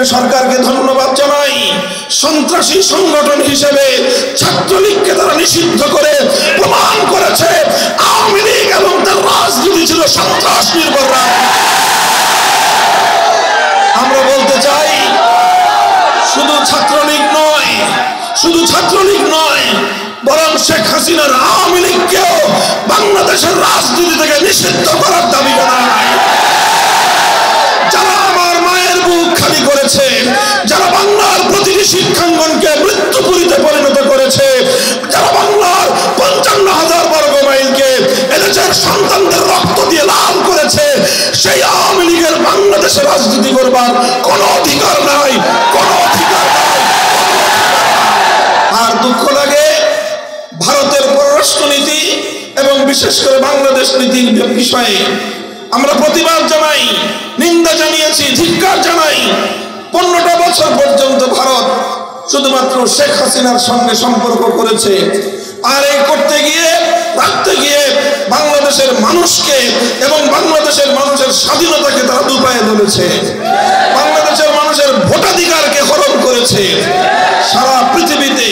থেকে সরকারকে ধন্যবাদ জানাই। সন্ত্রাসী সংগঠন হিসেবে ছাত্রলীগকে তারা নিষিদ্ধ করে প্রমাণ করেছে। আওয়ামী লীগ এবং তার রাজনীতি ছিল সন্ত্রাস নির্ভর আমরা বলতে চাই, শুধু ছাত্রলীগ নয়, শুধু ছাত্রলীগ নয়, বরং শেখ হাসিনার আওয়ামী লীগকেও বাংলাদেশের রাজনীতি থেকে নিষিদ্ধ করার দাবি জানাই। করেছে, যারা বাংলার প্রতিটি শিক্ষাঙ্গনকে মৃত্যুপুরীতে পরিণত করেছে, যারা বাংলার পঞ্চান্ন হাজার বর্গ মাইলকে এদেশের সন্তানদের রক্ত দিয়ে লাল করেছে, সেই আওয়ামী লীগের বাংলাদেশে রাজনীতি করবার কোনো অধিকার নাই, কোনো অধিকার নাই। আর দুঃখ লাগে, ভারতের পররাষ্ট্রনীতি এবং বিশেষ করে বাংলাদেশ নীতির বিষয়ে আমরা প্রতিবাদ জানাই, নিন্দা জানিয়েছি, ধিক্কার জানাই পনেরোটা বছর পর্যন্ত ভারত শুধুমাত্র শেখ হাসিনার সঙ্গে সম্পর্ক করেছে। আর এই করতে গিয়ে, রাখতে গিয়ে বাংলাদেশের মানুষকে এবং বাংলাদেশের মানুষের স্বাধীনতাকে তারা দুপায়ে ধরেছে। বাংলাদেশের মানুষের ভোটাধিকারকে হরণ করেছে। সারা পৃথিবীতে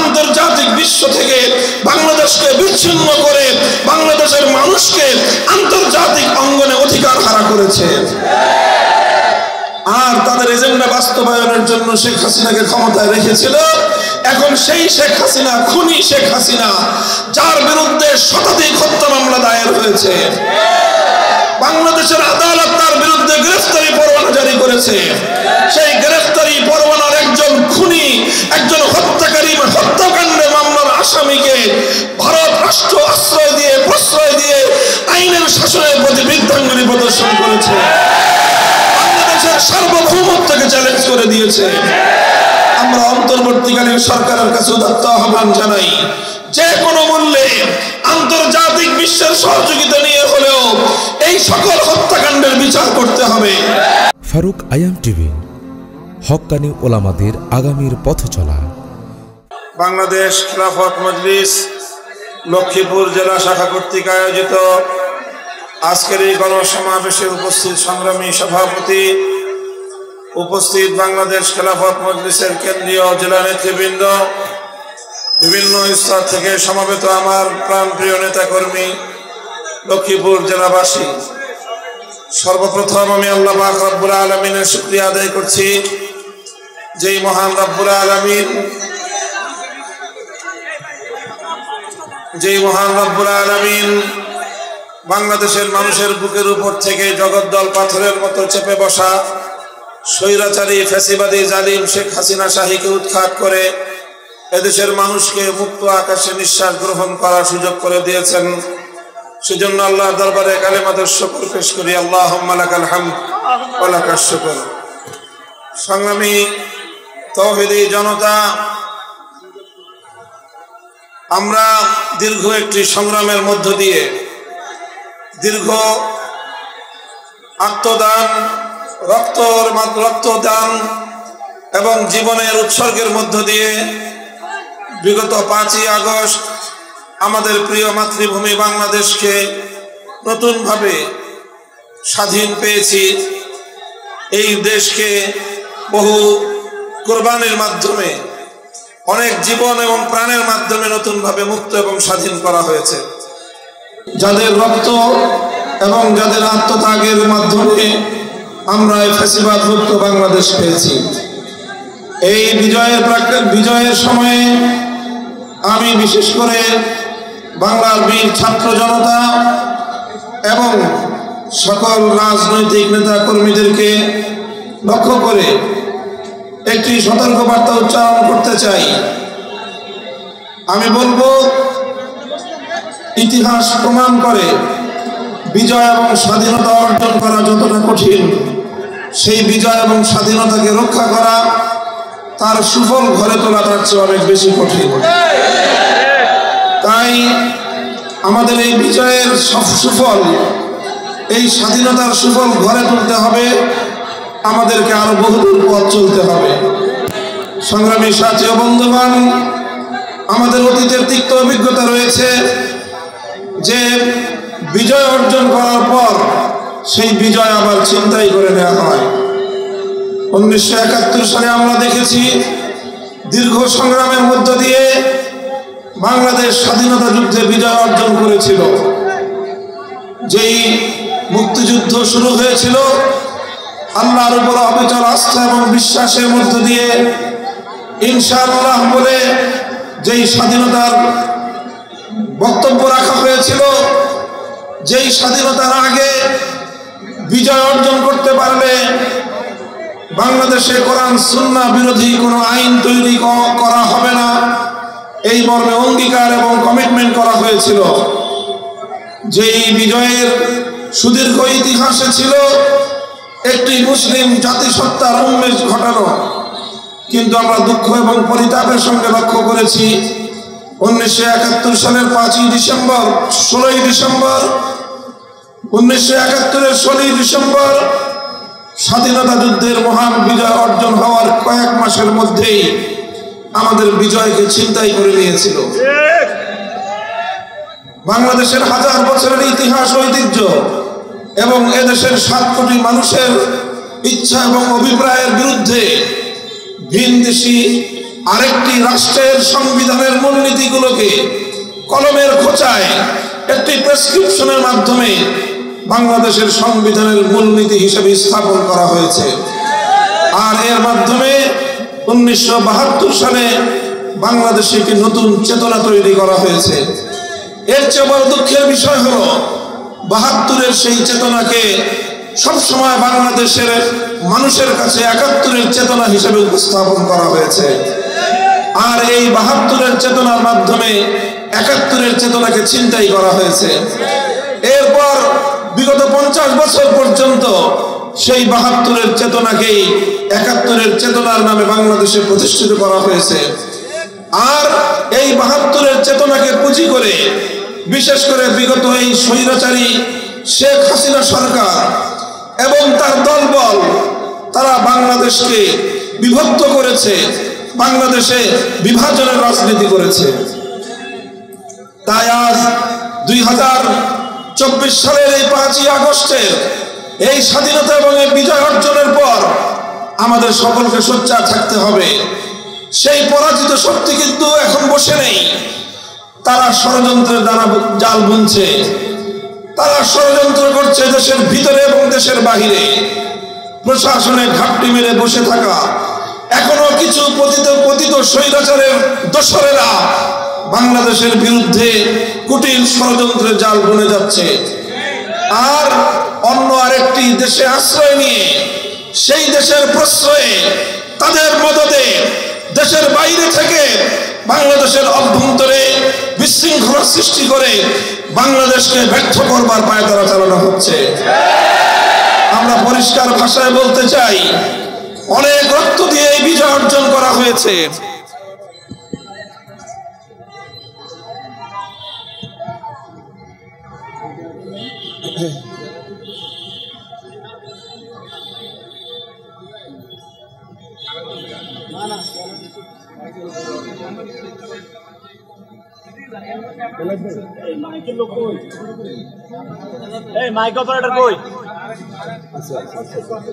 আন্তর্জাতিক বিশ্ব থেকে বাংলাদেশকে বিচ্ছিন্ন করে বাংলাদেশের মানুষকে আন্তর্জাতিক অঙ্গনে অধিকার হারা করেছে। আর তাদের এজেন্ডা বাস্তবায়নের জন্য শেখ হাসিনাকে ক্ষমতায় রেখেছিল। এখন সেই শেখ হাসিনা, খুনি শেখ হাসিনা, যার বিরুদ্ধে শতাধিক হত্যা মামলা দায়ের হয়েছে। বাংলাদেশের আদালত তার বিরুদ্ধে গ্রেফতারি পরোয়ানা জারি করেছে। সেই গ্রেফতারি পরোয়ানার একজন খুনি, একজন হত্যাকারী হত্যাকাণ্ডে মামলার আসামিকে ভারত রাষ্ট্র আশ্রয় দিয়ে, প্রশ্রয় দিয়ে আইনের শাসনের সার্বভৌমত্বকে চ্যালেঞ্জ করে দিয়েছে। আমরা অন্তর্বর্তীকালীন সরকারের কাছে উদাত্ত আহ্বান জানাই যে কোনো মূল্যে আন্তর্জাতিক বিশ্বের সহযোগিতা নিয়ে হলেও এই সকল হত্যাকাণ্ডের বিচার করতে হবে। ফারুক আয়াম টিভি হক্কানি ওলামাদের আগামীর পথ চলা। বাংলাদেশ খেলাফত মজলিস লক্ষ্মীপুর জেলা শাখা কর্তৃক আয়োজিত আজকের এই গণসমাবেশে উপস্থিত সংগ্রামী সভাপতি উপস্থিত বাংলাদেশ খেলাফত মজলিসের কেন্দ্রীয় জেলা নেতৃবৃন্দ, বিভিন্ন স্তর থেকে সমবেত আমার প্রাণপ্রিয় নেতাকর্মী, লক্ষ্মীপুর জেলাবাসী। সর্বপ্রথম আমি আল্লাহ রব্বুল আলমিনের শুক্রিয়া আদায় করছি। যেই মহান রব্বুল আলমিন, যেই মহান রব্বুল আলমিন বাংলাদেশের মানুষের বুকের উপর থেকে জগদ্দল পাথরের মতো চেপে বসা স্বৈরাচারী, ফ্যাসিবাদী জালিম শেখ হাসিনা শাহীকে উৎখাত করে এদেশের মানুষকে মুক্ত আকাশে নিঃশ্বাস গ্রহণ করার সুযোগ করে দিয়েছেন। সেজন্য দরবারে পেশ করি। আল্লাহ সংগ্রামী তৌহিদি জনতা, আমরা দীর্ঘ একটি সংগ্রামের মধ্য দিয়ে দীর্ঘ আত্মদান রক্তর রক্তদান এবং জীবনের উৎসর্গের মধ্য দিয়ে বিগত পাঁচই আগস্ট আমাদের প্রিয় মাতৃভূমি বাংলাদেশকে নতুনভাবে স্বাধীন পেয়েছি। এই দেশকে বহু কোরবানির মাধ্যমে, অনেক জীবন এবং প্রাণের মাধ্যমে নতুনভাবে মুক্ত এবং স্বাধীন করা হয়েছে। যাদের রক্ত এবং যাদের আত্মত্যাগের মাধ্যমে আমরা এই ফ্যাসিবাদ মুক্ত বাংলাদেশ পেয়েছি। এই বিজয়ের বিজয়ের সময়ে আমি বিশেষ করে বাংলার বীর ছাত্র জনতা এবং সকল রাজনৈতিক নেতা কর্মীদেরকে লক্ষ্য করে একটি সতর্কবার্তা উচ্চারণ করতে চাই। আমি বলব, ইতিহাস প্রমাণ করে বিজয় এবং স্বাধীনতা অর্জন করা যতটা কঠিন সেই বিজয় এবং স্বাধীনতাকে রক্ষা করা তার সুফল ঘরে তোলা তার চেয়ে অনেক বেশি কঠিন। তাই আমাদের এই বিজয়ের সফ- সুফল, এই স্বাধীনতার সুফল ঘরে তুলতে হবে, আমাদেরকে আরও বহুদূর পথ চলতে হবে। সংগ্রামী সাথী ও বন্ধুবান আমাদের অতীতের তিক্ত অভিজ্ঞতা রয়েছে যে বিজয় অর্জন করার পর সেই বিজয় আবার চিন্তাই করে নেওয়া হয়। উনিশশো একাত্তর সালে আমরা দেখেছি দীর্ঘ সংগ্রামের মধ্য দিয়ে বাংলাদেশ স্বাধীনতা যুদ্ধে বিজয় অর্জন করেছিল। যেই মুক্তিযুদ্ধ শুরু হয়েছিল, আল্লাহর উপর অবিচল আস্থা এবং বিশ্বাসের মধ্য দিয়ে ইনশাআল্লাহ বলে যেই স্বাধীনতার বক্তব্য রাখা হয়েছিল, যেই স্বাধীনতার আগে বিজয় অর্জন করতে পারলে বাংলাদেশে কোরআন সুন্না বিরোধী কোনো আইন তৈরি করা হবে না। এই মর্মে অঙ্গীকার এবং কমিটমেন্ট করা হয়েছিল। যেই বিজয়ের সুদীর্ঘ ইতিহাসে ছিল একটি মুসলিম জাতিসত্তার উন্মেষ ঘটানো। কিন্তু আমরা দুঃখ এবং পরিতাপের সঙ্গে লক্ষ্য করেছি। উনিশশো একাত্তর সালের পাঁচই ডিসেম্বর, ষোলোই ডিসেম্বর উনিশশো একাত্তরের ষোলোই ডিসেম্বর স্বাধীনতা যুদ্ধের মহান বিজয় অর্জন হওয়ার কয়েক মাসের মধ্যেই আমাদের বিজয়কে চিন্তাই করে নিয়েছিল। বাংলাদেশের হাজার বছরের ইতিহাস, ঐতিহ্য এবং এদেশের সাত কোটি মানুষের ইচ্ছা এবং অভিপ্রায়ের বিরুদ্ধে ভিনদেশি আরেকটি রাষ্ট্রের সংবিধানের মূলনীতিগুলোকে কলমের খোঁচায় একটি প্রেসক্রিপশনের মাধ্যমে বাংলাদেশের সংবিধানের মূলনীতি হিসেবে স্থাপন করা হয়েছে। আর এর মাধ্যমে উনিশশো বাহাত্তর সালে বাংলাদেশে একটি নতুন চেতনা তৈরি করা হয়েছে। এর চেয়ে বড় দুঃখের বিষয় হল, বাহাত্তরের সেই চেতনাকে সবসময় বাংলাদেশের মানুষের কাছে একাত্তরের চেতনা হিসেবে উপস্থাপন করা হয়েছে। আর এই বাহাত্তরের চেতনার মাধ্যমে একাত্তরের চেতনাকে চিন্তাই করা হয়েছে। এরপর পঞ্চাশ বছর পর্যন্ত সেই বাহাত্তরের চেতনাকেই একাত্তরের চেতনার নামে বাংলাদেশে প্রতিষ্ঠিত করা হয়েছে। আর এই বাহাত্তরের চেতনাকে পুঁজি করে, বিশেষ করে বিগত এই স্বৈরাচারী শেখ হাসিনা সরকার এবং তার দলবল, তারা বাংলাদেশকে বিভক্ত করেছে, বাংলাদেশে বিভাজনের রাজনীতি করেছে। তাই আজ দুই হাজার চব্বিশ সালের এই পাঁচই আগস্টের এই স্বাধীনতা এবং এই বিজয় অর্জনের পর আমাদের সকলকে সোচ্চার থাকতে হবে। সেই পরাজিত শক্তি কিন্তু এখন বসে নেই। তারা ষড়যন্ত্রের দ্বারা জাল বুনছে। তারা ষড়যন্ত্র করছে দেশের ভিতরে এবং দেশের বাহিরে। প্রশাসনের ঘাপটি মেরে বসে থাকা, এখনও কিছু পতিত পতিত স্বৈরাচারের দোসরেরা বাংলাদেশের বিরুদ্ধে কুটিল ষড়যন্ত্রের জাল বুনে যাচ্ছে। আর অন্য আরেকটি দেশে আশ্রয় নিয়ে, সেই দেশের প্রশ্রয়ে তাদের মদতে দেশের বাইরে থেকে বাংলাদেশের অভ্যন্তরে বিশৃঙ্খলা সৃষ্টি করে বাংলাদেশকে ব্যর্থ করবার পায়তারা চালানো হচ্ছে। আমরা পরিষ্কার ভাষায় বলতে চাই, অনেক রক্ত দিয়ে এই বিজয় অর্জন করা হয়েছে। माइक ऑपरेटर कोई अच्छा।, अच्छा, अच्छा।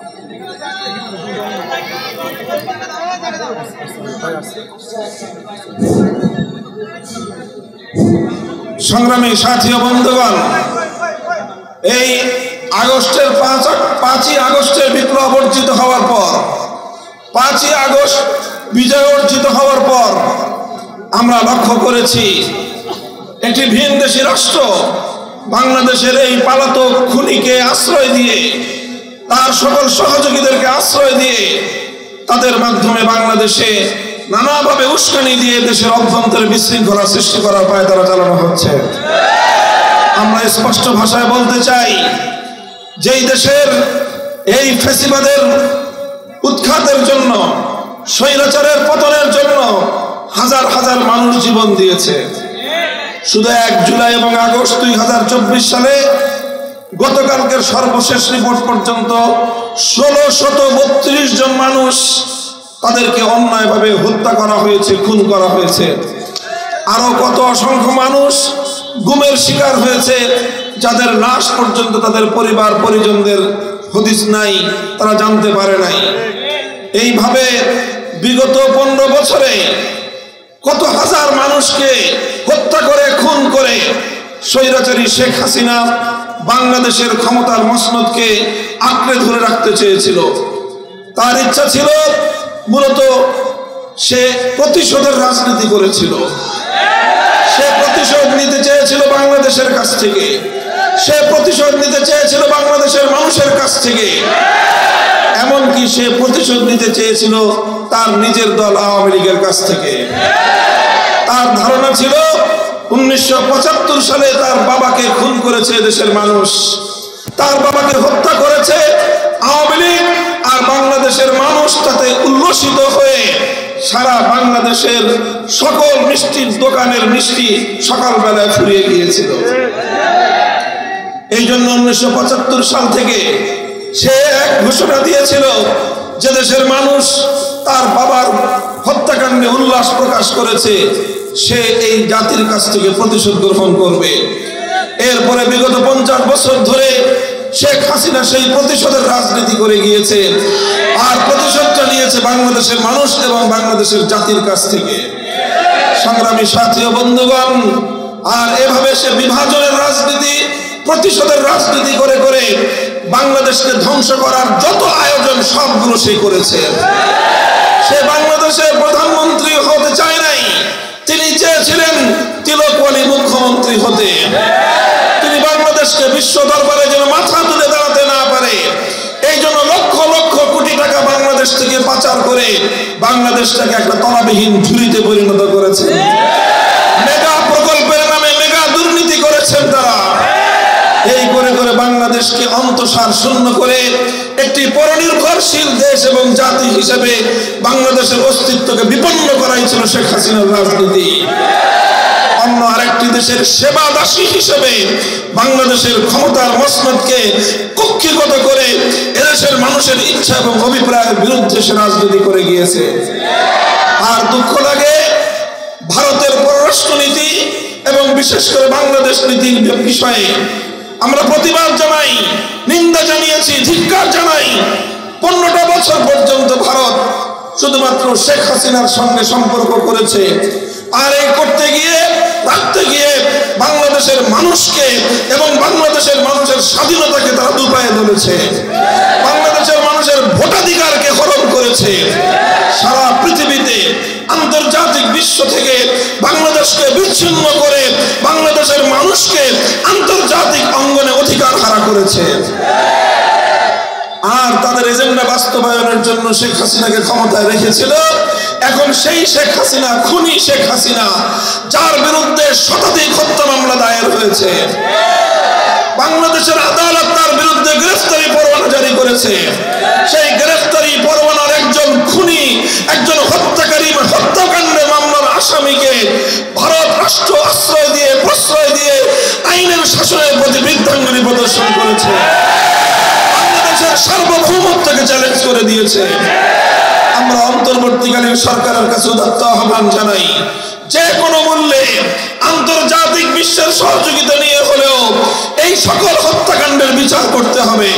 সংগ্রামী সাথী বন্ধুগণ, এই আগস্টের পাঁচ পাঁচই আগস্টের বিপ্লব অর্জিত হওয়ার পর, পাঁচই আগস্ট বিজয় অর্জিত হওয়ার পর আমরা লক্ষ্য করেছি, একটি ভিন দেশি রাষ্ট্র বাংলাদেশের এই পালাতক খুনিকে আশ্রয় দিয়ে তার সকল সহযোগীদেরকে আশ্রয় দিয়ে তাদের মাধ্যমে বাংলাদেশে নানাভাবে উস্কানি দিয়ে দেশের অভ্যন্তরে বিশৃঙ্খলা সৃষ্টি করার পায় তারা চালানো হচ্ছে। আমরা স্পষ্ট ভাষায় বলতে চাই, যেই দেশের এই ফেসিবাদের উৎখাতের জন্য, স্বৈরাচারের পতনের জন্য হাজার হাজার মানুষ জীবন দিয়েছে। শুধু এক জুলাই এবং আগস্ট দুই হাজার চব্বিশ সালে গতকালকের সর্বশেষ রিপোর্ট পর্যন্ত ষোলো শত বত্রিশ জন মানুষ তাদেরকে অন্যায়ভাবে হত্যা করা হয়েছে, খুন করা হয়েছে। আরও কত অসংখ্য মানুষ গুমের শিকার হয়েছে, যাদের লাশ পর্যন্ত তাদের পরিবার, পরিজনদের হদিস নাই, তারা জানতে পারে নাই। এইভাবে বিগত পনেরো বছরে কত হাজার মানুষকে হত্যা করে, খুন করে স্বৈরাচারী শেখ হাসিনা বাংলাদেশের ক্ষমতার মসনদকে আঁকড়ে ধরে রাখতে চেয়েছিল। তার ইচ্ছা ছিল মূলত সে প্রতিশোধের রাজনীতি করেছিল। সে প্রতিশোধ নিতে চেয়েছিল বাংলাদেশের কাছ থেকে। সে প্রতিশোধ নিতে চেয়েছিল বাংলাদেশের মানুষের কাছ থেকে। এমনকি সে প্রতিশোধ নিতে চেয়েছিল তার নিজের দল আওয়ামী লীগের কাছ থেকে। তার ধারণা ছিল উনিশশো পঁচাত্তর সালে তার বাবাকে খুন করেছে দেশের মানুষ। তার বাবাকে হত্যা করেছে আওয়ামী লীগ আর বাংলাদেশের মানুষ তাতে উল্লসিত হয়ে সারা বাংলাদেশের সকল মিষ্টির দোকানের মিষ্টি সকালবেলায় ফুরিয়ে গিয়েছিল। এই জন্য উনিশশো পঁচাত্তর সাল থেকে সে এক ঘোষণা দিয়েছিল যে দেশের মানুষ তার বাবার হত্যাকাণ্ডে উল্লাস প্রকাশ করেছে, সে এই জাতির কাছ থেকে প্রতিশোধ গ্রহণ করবে। এরপরে বিগত পঞ্চাশ বছর ধরে শেখ হাসিনা সেই প্রতিশোধের রাজনীতি করে গিয়েছে, আর প্রতিশোধটা নিয়েছে বাংলাদেশের মানুষ এবং বাংলাদেশের জাতির কাছ থেকে। সংগ্রামী সাথী বন্ধুগণ, আর এভাবে সে বিভাজনের রাজনীতি, প্রতিশোধের রাজনীতি করে করে বাংলাদেশকে ধ্বংস করার যত আয়োজন সবগুলো সে করেছে। সে বাংলাদেশের প্রধানমন্ত্রী হতে চায় নাই। তিনি চেয়েছিলেন তিলকওয়ালি মুখ্যমন্ত্রী হতে। তিনি বাংলাদেশকে বিশ্ব দরবারে যেন মাথা তুলে দাঁড়াতে না পারে। এই জন্য লক্ষ লক্ষ কোটি টাকা বাংলাদেশ থেকে পাচার করে বাংলাদেশটাকে একটা তলাবিহীন ঝুড়িতে পরিণত করেছে মেগা প্রকল্পের নামে মেগা দুর্নীতি করেছেন তারা এই করে করে বাংলাদেশকে অন্তঃসার শূন্য করে একটি পরনির্ভরশীল দেশ এবং জাতি হিসেবে বাংলাদেশের অস্তিত্বকে বিপন্ন করাই ছিল শেখ হাসিনার রাজনীতি। অন্য আরেকটি দেশের সেবা দাসী হিসেবে বাংলাদেশের ক্ষমতার করে এদেশের মানুষের ইচ্ছা এবং অভিপ্রায়ের বিরুদ্ধে সে রাজনীতি করে গিয়েছে। আর দুঃখ লাগে, ভারতের পররাষ্ট্রনীতি এবং বিশেষ করে বাংলাদেশ নীতির বিষয়ে আমরা প্রতিবাদ জানাই, নিন্দা জানিয়েছি, ধিক্কার জানাই। পনেরোটা বছর পর্যন্ত ভারত শুধুমাত্র শেখ হাসিনার সঙ্গে সম্পর্ক করেছে। আর এই করতে গিয়ে, রাখতে গিয়ে বাংলাদেশের মানুষকে এবং বাংলাদেশের মানুষের স্বাধীনতাকে তারা দুপায়ে ধরেছে। বাংলাদেশের মানুষের ভোটাধিকারকে হরণ করেছে। সারা পৃথিবীতে আন্তর্জাতিক বিশ্ব থেকে বাংলাদেশকে বিচ্ছিন্ন করে মানুষকে আন্তর্জাতিক অঙ্গনে অধিকার হারা করেছে। আর তাদের এজেন্ডা বাস্তবায়নের জন্য শেখ হাসিনাকে ক্ষমতায় রেখেছিল। এখন সেই শেখ হাসিনা, খুনি শেখ হাসিনা, যার বিরুদ্ধে শতাধিক হত্যা মামলা দায়ের হয়েছে। বাংলাদেশের আদালত তার বিরুদ্ধে গ্রেফতারি পরোয়ানা জারি করেছে। সেই গ্রেফতারি পরোয়ানার একজন খুনি, একজন হত্যাকারী হত্যাকাণ্ডে মামলার আসামিকে ভারত রাষ্ট্র আশ্রয় দিয়ে, প্রশ্রয় দিয়ে শাসনের প্রতি বৃদ্ধাঙ্গুলি প্রদর্শন করেছে। বাংলাদেশের সার্বভৌমত্বকে চ্যালেঞ্জ করে দিয়েছে। আমরা অন্তর্বর্তীকালীন সরকারের কাছে উদাত্ত আহ্বান জানাই, যে কোনো মূল্যে আন্তর্জাতিক বিশ্বের সহযোগিতা নিয়ে হলেও এই সকল হত্যাকাণ্ডের বিচার করতে হবে।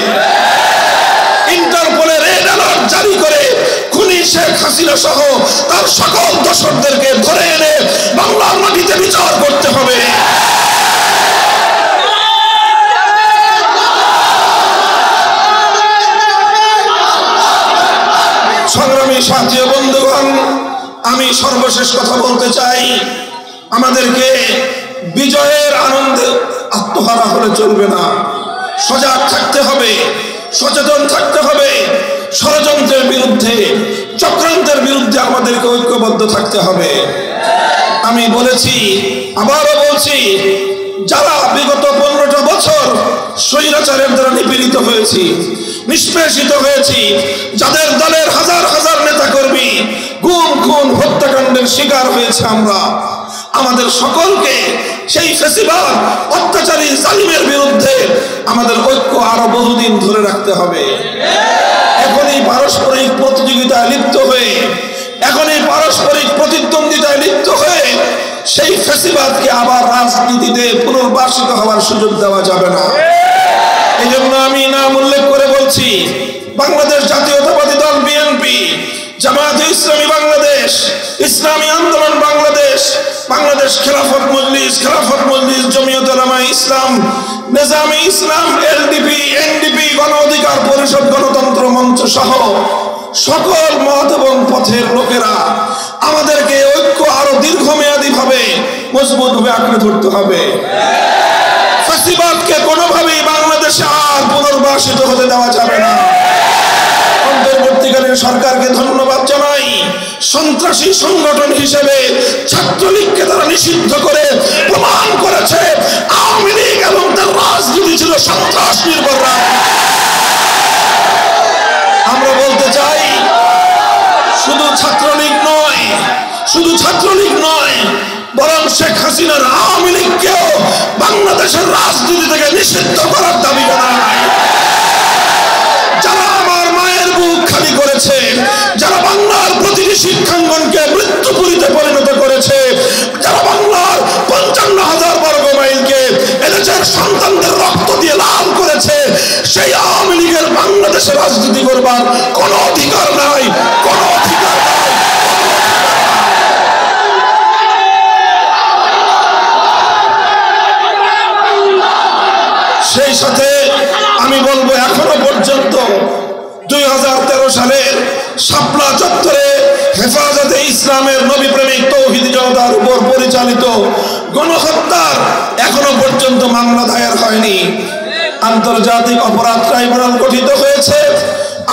ইন্টারপোলে রেড অ্যালার্ট জারি করে খুনি শেখ হাসিনা সহ তার সকল দর্শকদেরকে ধরে এনে বাংলার মাটিতে বিচার করতে হবে। সংগ্রামী সাথী বন্ধুগণ, আমি সর্বশেষ কথা বলতে চাই। আমাদেরকে বিজয়ের আনন্দে আত্মহারা হলে চলবে না। সজাগ থাকতে হবে, সচেতন থাকতে হবে। ষড়যন্ত্রের বিরুদ্ধে, চক্রান্তের বিরুদ্ধে আমাদেরকে ঐক্যবদ্ধ থাকতে হবে। আমি বলেছি, আবারও বলছি, যারা বিগত পনেরোটা বছর স্বৈরাচারের দ্বারা নিপীড়িত হয়েছি নিষ্পেষিত হয়েছি। যাদের দলের হাজার হাজার নেতা কর্মী গুম, খুন, হত্যাকাণ্ডের শিকার হয়েছে আমরা। আমাদের সকলকে সেই ফেসিবাল অত্যাচারী, জালিমের বিরুদ্ধে আমাদের ঐক্য আরও বহুদিন ধরে রাখতে হবে। এখনই পারস্পরিক প্রতিযোগিতায় লিপ্ত হয়ে, এখনই পারস্পরিক প্রতিদ্বন্দ্বিতায় লিপ্ত হয়ে সেই ফেসিবাদকে আবার রাজনীতিতে পুনর্বাসিত হওয়ার সুযোগ দেওয়া যাবে না। এই জন্য আমি নাম উল্লেখ বলছি, বাংলাদেশ জাতীয়তাবাদী দল বিএনপি, জামায়াত ইসলামী বাংলাদেশ, ইসলামী আন্দোলন বাংলাদেশ বাংলাদেশ খেলাফত মজলিস খেলাফত মজলিস, জমিয়ত উলামা ইসলাম, নিজামী ইসলাম, এলডিপি, এনডিপি, গণ অধিকার পরিষদ, গণতন্ত্র মঞ্চ সহ সকল মত এবং পথের লোকেরা আমাদেরকে ঐক্য আরও দীর্ঘমেয়াদী ভাবে মজবুত ভাবে আঁকড়ে ধরতে হবে। ফ্যাসিবাদকে কোনোভাবেই বাংলাদেশে আর পুনর্বাসিত হতে দেওয়া যাবে না। অন্তর্বর্তীকালীন সরকারকে ধন্যবাদ জানাই। সন্ত্রাসী সংগঠন হিসেবে ছাত্রলীগকে তারা নিষিদ্ধ করে প্রমাণ করেছে। আওয়ামী লীগ এবং তার রাজনীতি ছিল সন্ত্রাস নির্ভর আমরা বলতে চাই, শুধু ছাত্রলীগ নয়, শুধু ছাত্রলীগ নয় বরং শেখ হাসিনার আওয়ামী লীগকেও বাংলাদেশের রাজনীতি থেকে নিষিদ্ধ করার দাবি জানাই যারা আমার মায়ের বুক খালি করেছে, যারা বাংলার প্রতিটি শিক্ষাঙ্গনকে মৃত্যুপুরীতে পরিণত করেছে, যারা বাংলার পঞ্চান্ন হাজার বর্গ মাইলকে এদেশের সন্তানদের রক্ত দিয়ে লাল করেছে, সেই আওয়ামী লীগের বাংলাদেশে রাজনীতি করবার আন্তর্জাতিক অপরাধ ট্রাইব্যুনাল গঠিত হয়েছে।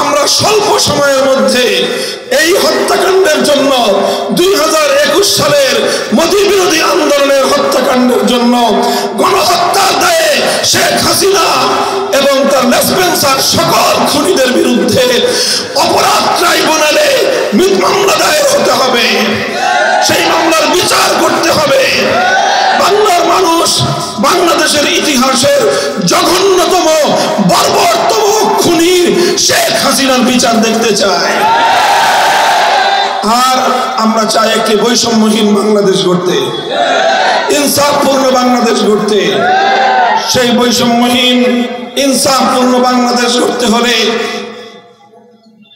আমরা স্বল্প সময়ের মধ্যে এই হত্যাকাণ্ডের জন্য দুই হাজার একুশ সালের মোদী বিরোধী আন্দোলনের হত্যাকাণ্ডের জন্য গণহত্যার দায়ে শেখ হাসিনা এবং তার লেসপেন্সার সকল খুনিদের বিরুদ্ধে অপরাধ ট্রাইব্যুনালে মামলা দায়ের হতে হবে। সেই মামলার বিচার করতে হবে। বাংলার মানুষ বাংলাদেশের ইতিহাসের জঘন্যতম, বর্বরতম খুনির শেখ হাসিনার বিচার দেখতে চায়। আর আমরা চাই একটি বৈষম্যহীন বাংলাদেশ গড়তে, ইনসাফপূর্ণ বাংলাদেশ গড়তে। সেই বৈষম্যহীন, ইনসাফপূর্ণ বাংলাদেশ গড়তে হলে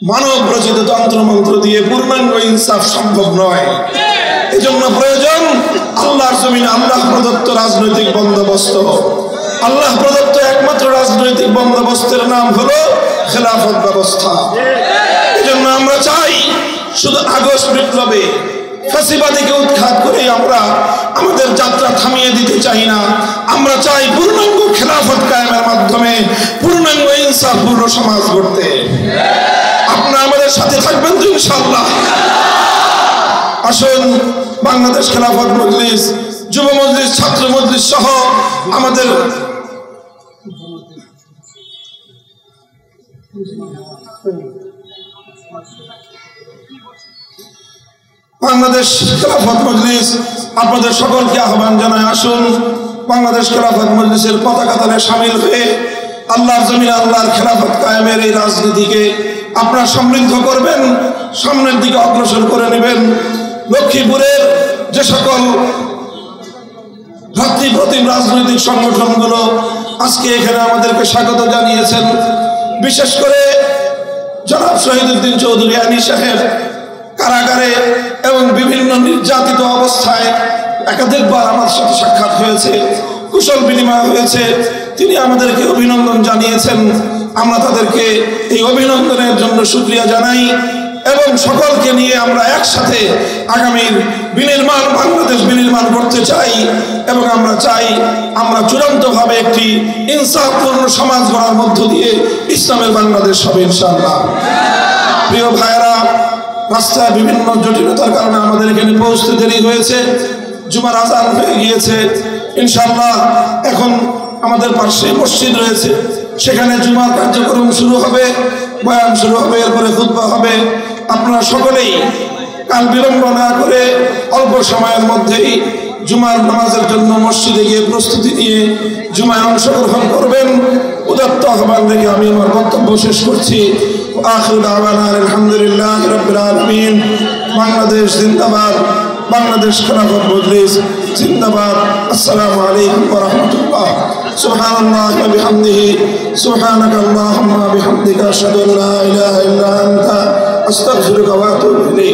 মানব রচিত তন্ত্রমন্ত্র দিয়ে পূর্ণাঙ্গ ইনসাফ সম্ভব নয়। এজন্য প্রয়োজন আল্লাহর জমিন আল্লাহ প্রদত্ত রাজনৈতিক বন্দোবস্ত। আল্লাহ প্রদত্ত একমাত্র রাজনৈতিক বন্দোবস্তের নাম হলো খেলাফত ব্যবস্থা। এজন্য আমরা চাই শুধু আগস্ট বিপ্লবে ফ্যাসিবাদীকে উৎখাত করে আমরা আমাদের যাত্রা থামিয়ে দিতে চাই না। আমরা চাই পূর্ণাঙ্গ খেলাফত কায়েমের মাধ্যমে পূর্ণাঙ্গ ইনসাফপূর্ণ সমাজ গড়তে। আপনারা আমাদের সাথে থাকবেন তো ইনশাল্লাহ আসুন, বাংলাদেশ খেলাফত মজলিস, যুব মজলিস, ছাত্র মজলিস সহ আমাদের বাংলাদেশ খেলাফত মজলিস, আপনাদের সকলকে আহ্বান জানায় আসুন। বাংলাদেশ খেলাফত মজলিসের পতাকা তলে সামিল হয়ে আল্লাহর জমিনে আল্লাহর খেলাফত কায়েমের এই রাজনীতিকে আপনারা সমৃদ্ধ করবেন, সামনের দিকে অগ্রসর করে নেবেন। লক্ষ্মীপুরের যে সকল ভাতৃপ্রতিম রাজনৈতিক সংগঠনগুলো আজকে এখানে আমাদেরকে স্বাগত জানিয়েছেন বিশেষ করে জনাব শহীদুদ্দিন চৌধুরী আনী সাহেব কারাগারে এবং বিভিন্ন নির্যাতিত অবস্থায় একাধিকবার আমার সাথে সাক্ষাৎ হয়েছে, কুশল বিনিময় হয়েছে। তিনি আমাদেরকে অভিনন্দন জানিয়েছেন। আমরা তাদেরকে এই অভিনন্দনের জন্য সুক্রিয়া জানাই। এবং সকলকে নিয়ে আমরা একসাথে আগামীর বিনির্মাণ, বাংলাদেশ বিনির্মাণ করতে চাই এবং আমরা চাই আমরা চূড়ান্তভাবে একটি ইনসাফপূর্ণ সমাজ গড়ার মধ্য দিয়ে ইসলামের বাংলাদেশ হবে, ইনশাআল্লাহ। প্রিয় ভাইয়েরা, রাস্তায় বিভিন্ন জটিলতার কারণে আমাদের এখানে পৌঁছতে দেরি হয়েছে, জুমার আজান হয়ে গিয়েছে, ইনশাআল্লাহ। এখন আমাদের পাশে মসজিদ রয়েছে, সেখানে জুমার কার্যক্রম শুরু হবে, বয়ান শুরু হবে, এরপরে খুতবা হবে। আপনারা সকলেই কাল বিলম্ব না করে অল্প সময়ের মধ্যেই জুমার নামাজের জন্য মসজিদে গিয়ে প্রস্তুতি নিয়ে জুমায় অংশগ্রহণ করবেন। উদাত্ত আহ্বান রেখে আমি আমার বক্তব্য শেষ করছি। বাংলাদেশ জিন্দাবাদ, বাংলাদেশ খেলাফত মজলিস জিন্দাবাদ। আসসালামু আলাইকুম রাহমাতুল্লাহ। সুবহানাল্লাহ ওয়া বিহামদিহি। সুবহানাকা আল্লাহুম্মা বিহামদিকা আশহাদু আন লা ইলাহা ইল্লা আনতা। أستغفرك وأتوب إليك